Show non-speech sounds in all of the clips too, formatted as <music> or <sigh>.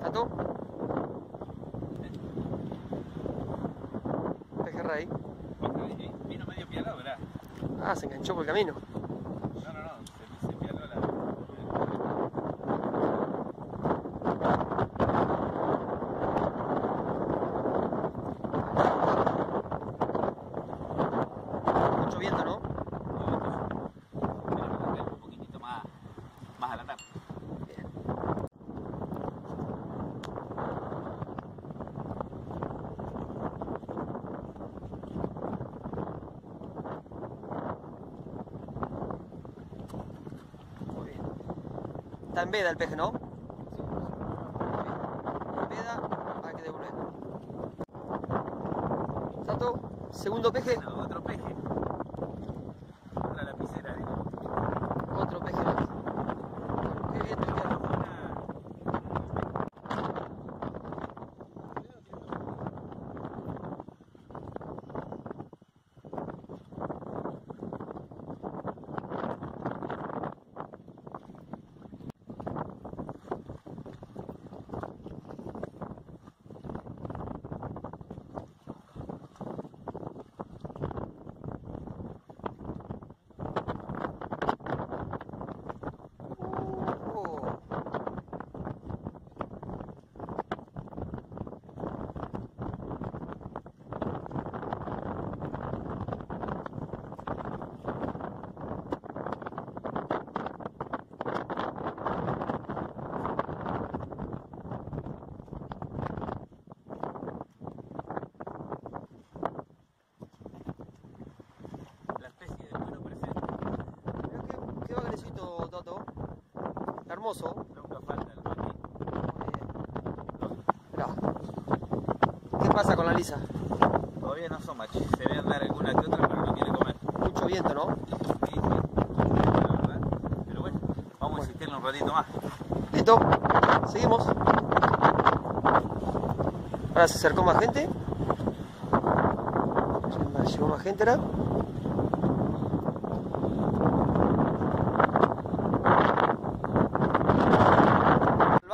¿Tato? Pejerrey. Vino medio pialado, ¿verdad? Ah, se enganchó por el camino. No, no, no, se, se pialó la... Mucho viento, ¿no? un poquitito más, más adelantado. Bien. Muy bien. Está en veda el peje, ¿no? En veda, hay que devolver. Tato, segundo peje, Bueno, otro peje. Otra lapicera, digo. otro peje más. Qué bien te queda. Oh. La especie de bueno presente. Mirá qué, qué bagrecito, Toto. Nunca falta el maqui. Mirá. ¿Qué pasa con la lisa? Todavía no son machis. Se ve andar alguna que otra, pero no quiere comer. Mucho viento, ¿no? Sí, sí. Verdad. Pero bueno, vamos a insistirle un ratito más. Listo. Seguimos. Ahora se acercó más gente. Llegó más gente ahora.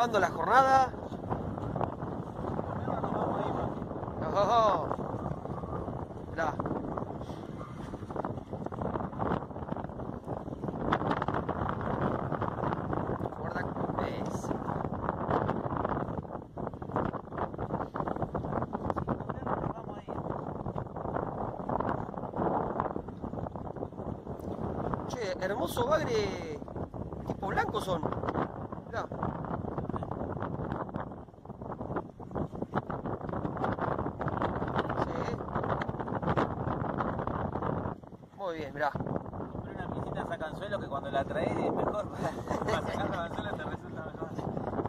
Salvando la jornada. Oh, Mirá. Guarda. Che, hermoso bagre tipo blanco son. Mirá. Sí. Muy bien, mirá. Compré una sacanzuelo que cuando la traes es mejor. <laughs> Para sacar la anzuela te resulta mejor.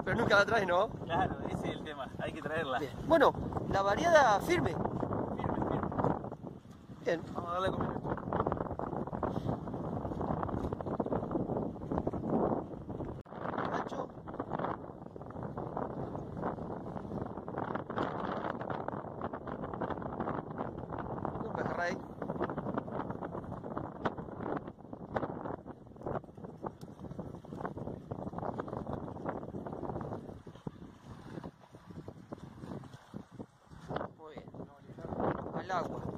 Pero nunca la traes, ¿no? Claro, ese es el tema. Hay que traerla. Bien. Bueno, la variada firme. Firme, firme. Bien. Vamos a darle a comer esto. Macho. Un pejerrey. Muy bien. Al agua.